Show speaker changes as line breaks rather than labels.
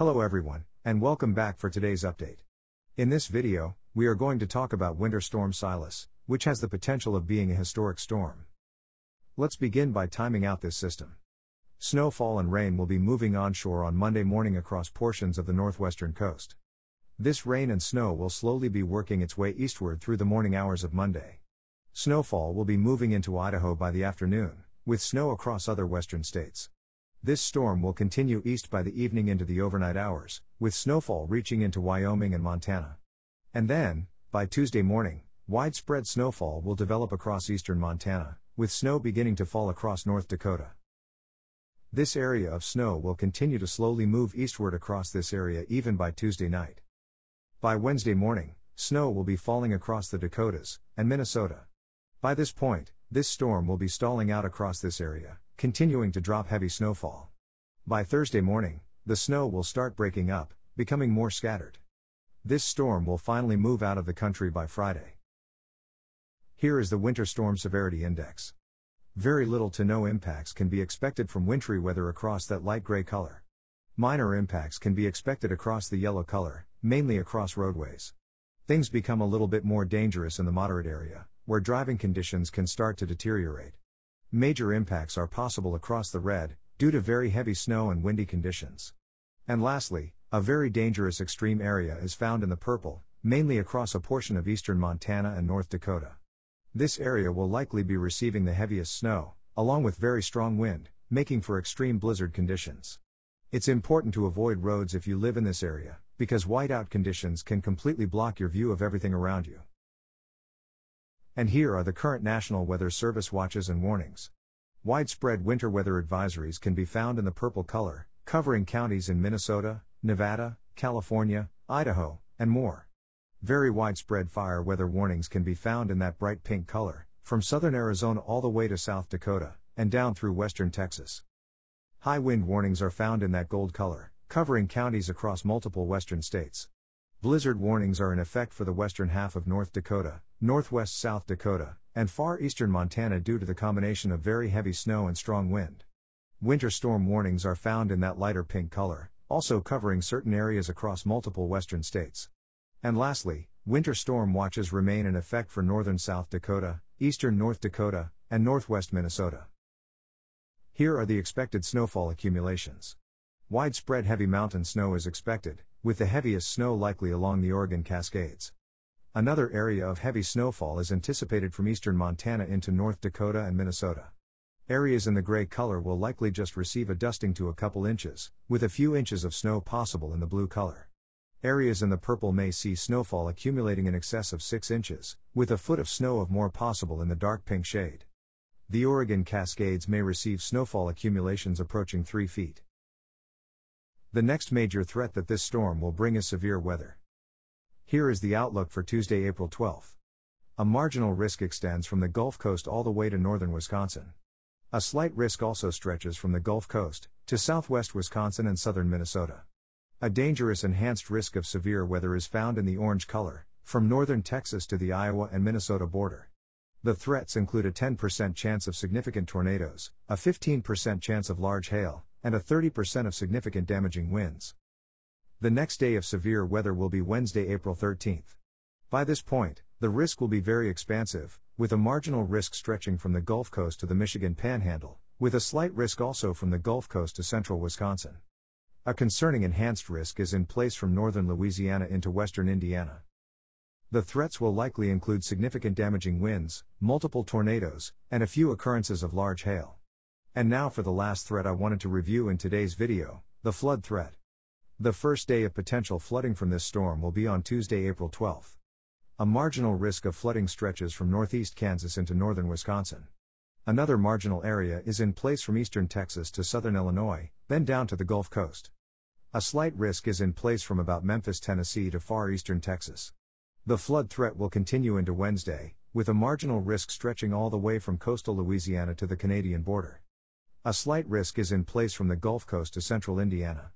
Hello everyone, and welcome back for today's update. In this video, we are going to talk about Winter Storm Silas, which has the potential of being a historic storm. Let's begin by timing out this system. Snowfall and rain will be moving onshore on Monday morning across portions of the northwestern coast. This rain and snow will slowly be working its way eastward through the morning hours of Monday. Snowfall will be moving into Idaho by the afternoon, with snow across other western states. This storm will continue east by the evening into the overnight hours, with snowfall reaching into Wyoming and Montana. And then, by Tuesday morning, widespread snowfall will develop across eastern Montana, with snow beginning to fall across North Dakota. This area of snow will continue to slowly move eastward across this area even by Tuesday night. By Wednesday morning, snow will be falling across the Dakotas and Minnesota. By this point, this storm will be stalling out across this area, continuing to drop heavy snowfall. By Thursday morning, the snow will start breaking up, becoming more scattered. This storm will finally move out of the country by Friday. Here is the Winter Storm Severity Index. Very little to no impacts can be expected from wintry weather across that light gray color. Minor impacts can be expected across the yellow color, mainly across roadways. Things become a little bit more dangerous in the moderate area, where driving conditions can start to deteriorate. Major impacts are possible across the red, due to very heavy snow and windy conditions. And lastly, a very dangerous extreme area is found in the purple, mainly across a portion of eastern Montana and North Dakota. This area will likely be receiving the heaviest snow, along with very strong wind, making for extreme blizzard conditions. It's important to avoid roads if you live in this area, because whiteout conditions can completely block your view of everything around you. And here are the current National Weather Service watches and warnings. Widespread winter weather advisories can be found in the purple color, covering counties in Minnesota, Nevada, California, Idaho, and more. Very widespread fire weather warnings can be found in that bright pink color, from southern Arizona all the way to South Dakota, and down through western Texas. High wind warnings are found in that gold color, covering counties across multiple western states. Blizzard warnings are in effect for the western half of North Dakota, northwest South Dakota, and far eastern Montana due to the combination of very heavy snow and strong wind. Winter storm warnings are found in that lighter pink color, also covering certain areas across multiple western states. And lastly, winter storm watches remain in effect for northern South Dakota, eastern North Dakota, and northwest Minnesota. Here are the expected snowfall accumulations. Widespread heavy mountain snow is expected, with the heaviest snow likely along the Oregon Cascades. Another area of heavy snowfall is anticipated from eastern Montana into North Dakota and Minnesota. Areas in the gray color will likely just receive a dusting to a couple inches, with a few inches of snow possible in the blue color. Areas in the purple may see snowfall accumulating in excess of 6 inches, with a foot of snow of more possible in the dark pink shade. The Oregon Cascades may receive snowfall accumulations approaching 3 feet. The next major threat that this storm will bring is severe weather. Here is the outlook for Tuesday, April 12. A marginal risk extends from the Gulf Coast all the way to northern Wisconsin. A slight risk also stretches from the Gulf Coast to southwest Wisconsin and southern Minnesota. A dangerous enhanced risk of severe weather is found in the orange color, from northern Texas to the Iowa and Minnesota border. The threats include a 10% chance of significant tornadoes, a 15% chance of large hail, and a 30% of significant damaging winds. The next day of severe weather will be Wednesday, April 13th. By this point, the risk will be very expansive, with a marginal risk stretching from the Gulf Coast to the Michigan Panhandle, with a slight risk also from the Gulf Coast to central Wisconsin. A concerning enhanced risk is in place from northern Louisiana into western Indiana. The threats will likely include significant damaging winds, multiple tornadoes, and a few occurrences of large hail. And now for the last threat I wanted to review in today's video the flood threat. The first day of potential flooding from this storm will be on Tuesday, April 12. A marginal risk of flooding stretches from northeast Kansas into northern Wisconsin. Another marginal area is in place from eastern Texas to southern Illinois, then down to the Gulf Coast. A slight risk is in place from about Memphis, Tennessee to far eastern Texas. The flood threat will continue into Wednesday, with a marginal risk stretching all the way from coastal Louisiana to the Canadian border. A slight risk is in place from the Gulf Coast to central Indiana.